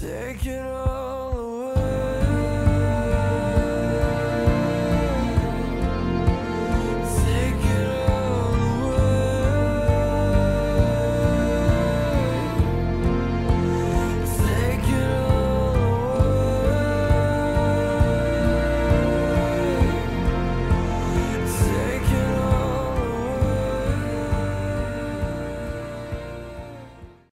Taking off